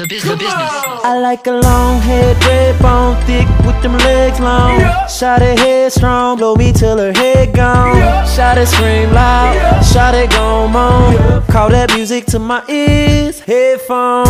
The, biz- the business. I like a long head, red bone, thick with them legs long. Yeah. Shot her head strong, blow me till her head gone. Yeah. Shot it scream loud, Yeah. shot it gone moan. Yeah. Call that music to my ears, headphones.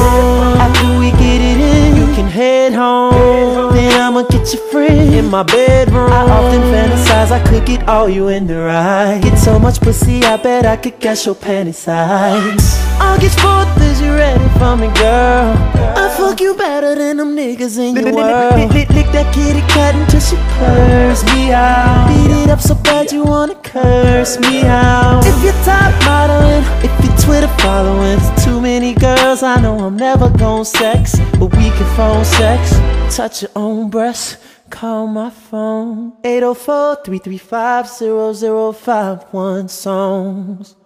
After we get it in, you can head home. Then I'ma get your friend in my bedroom. I often fantasize I could get all you in the ride. Get so much pussy, I bet I could guess your panty size. August 4th, is you ready for me, girl? I fuck you better than them niggas in your world. Lick, lick, lick that kitty cat until she purrs me out. Beat it up so bad you wanna curse me out. If you're top modeling, if you're Twitter following, too many girls. I know I'm never gon' sex, but we can phone sex. Touch your own breast. Call my phone 804-335-0051 songs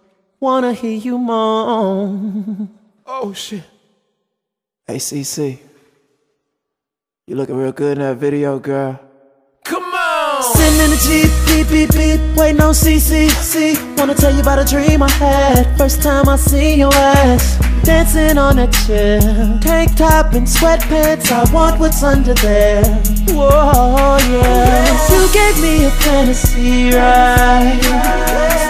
Wanna hear you moan Oh shit. Hey CC You looking real good in that video, girl Come on. Sitting in the Jeep, beep, beep, beep, waiting on CC. See, wanna tell you about a dream I had. First time I seen your ass, dancing on that chair. Tank top and sweatpants, I want what's under there. Whoa, yeah. You gave me a fantasy ride.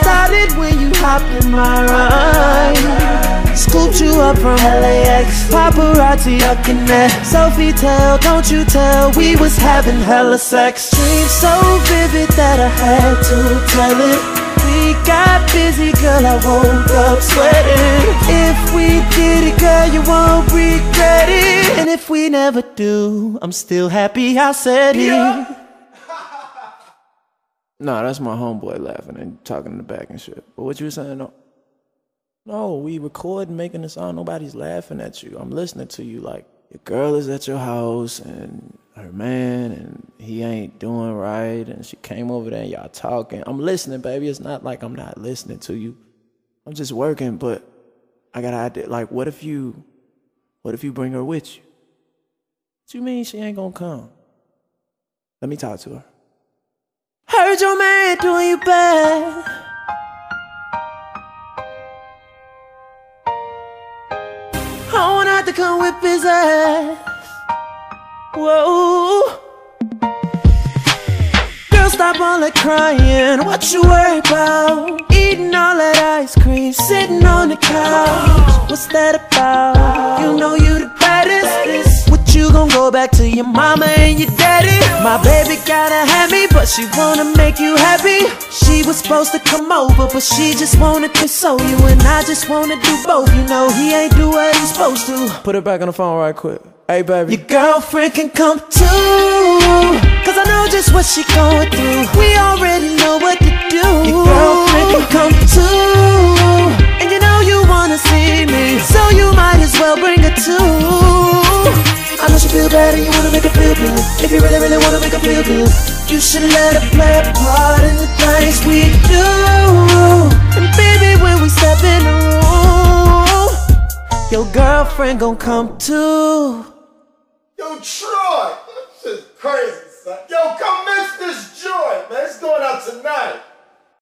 When you hopped in my ride. Scooped you up from LAX Paparazzi looking at Sophie tell, don't you tell We was having hella sex. Dreams so vivid that I had to tell it. We got busy, girl, I woke up sweating. If we did it, girl, you won't regret it. And if we never do, I'm still happy I said it Nah, that's my homeboy laughing and talking in the back and shit. But what you was saying, no? No, we record making the song. Nobody's laughing at you. I'm listening to you. Like your girl is at your house and her man, and he ain't doing right, and she came over there and y'all talking. I'm listening, baby. It's not like I'm not listening to you. I'm just working, but I got an idea. Like, what if you, what if you bring her with you? What you mean she ain't gonna come? Let me talk to her. Heard your man doing you bad. I want out to come whip his ass. Whoa. Girl, stop all that crying. What you worry about? Eating all that ice cream, sitting on the couch. What's that about? You know you the baddest. You gon' go back to your mama and your daddy? My baby gotta have me, but she wanna make you happy. She was supposed to come over, but she just wanted to console you, and I just wanna do both. You know he ain't do what he's supposed to. Put it back on the phone right quick. Hey baby, your girlfriend can come too, cause I know just what she going through. We already If you really, really wanna make her feel good, you should let her play a part in the things we do. And baby, when we step in the room, your girlfriend gon' come too. Yo, Troy. This is crazy, son. Yo, come mix this joint, man. It's going out tonight.